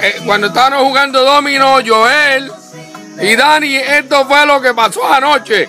eh, cuando estábamos jugando domino, Joel y Dani, esto fue lo que pasó anoche.